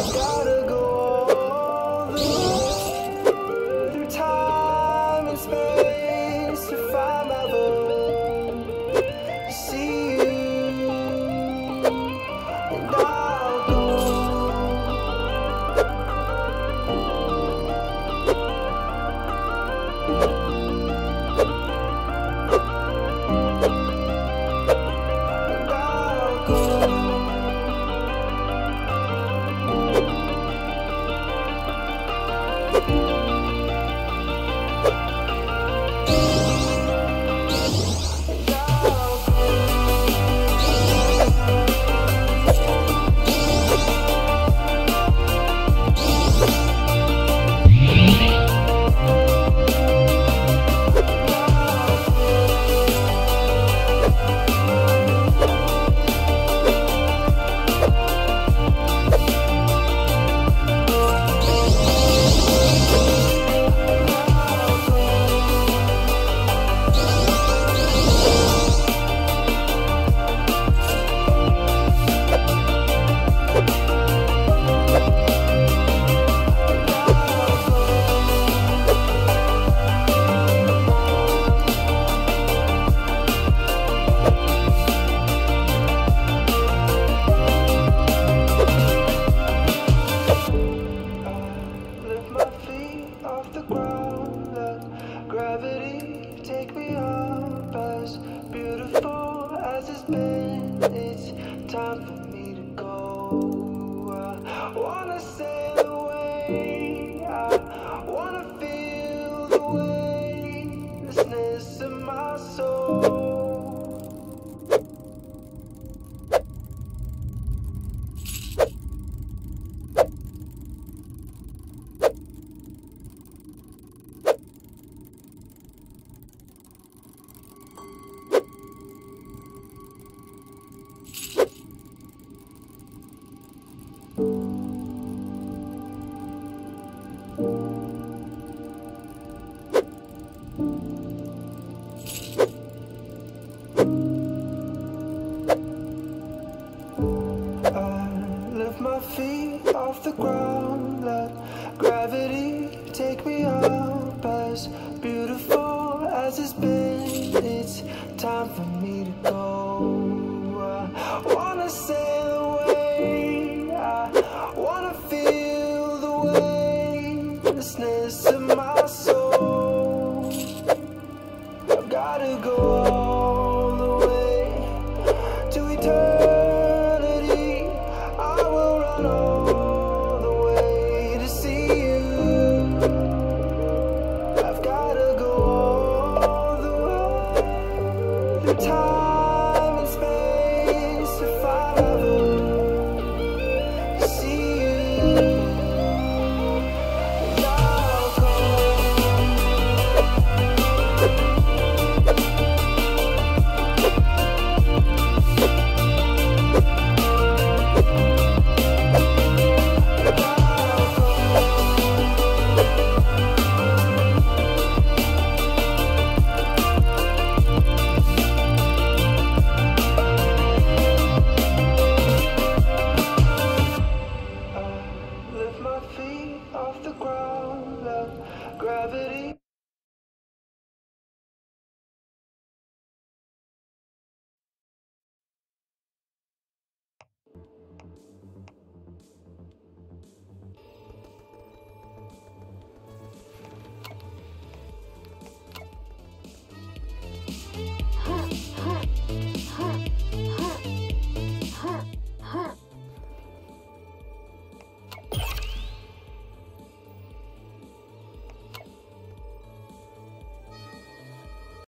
gotta go. wanna sail away. my feet off the ground. Let gravity take me up As beautiful as it's been. It's time for me to go. I wanna sail away. I wanna feel the weightlessness of my soul. I've gotta go.